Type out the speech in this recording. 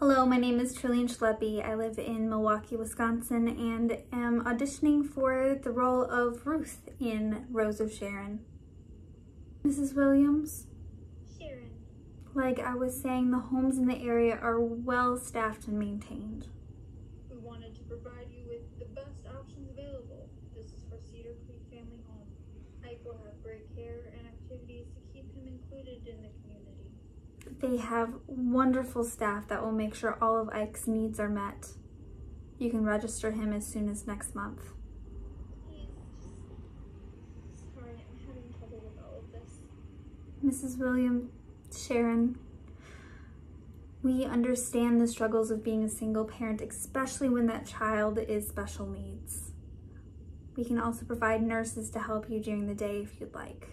Hello, my name is Trillian Schlaeppi. I live in Milwaukee, Wisconsin, and am auditioning for the role of Ruth in Rose of Sharon. Mrs. Williams? Sharon. Like I was saying, the homes in the area are well staffed and maintained. We wanted to provide you with the best options available. This is for Cedar Creek Family Home. Ike will have great care and activities to keep him included in the community. They have wonderful staff that will make sure all of Ike's needs are met. You can register him as soon as next month. Mrs. William, Sharon, we understand the struggles of being a single parent, especially when that child is special needs. We can also provide nurses to help you during the day if you'd like.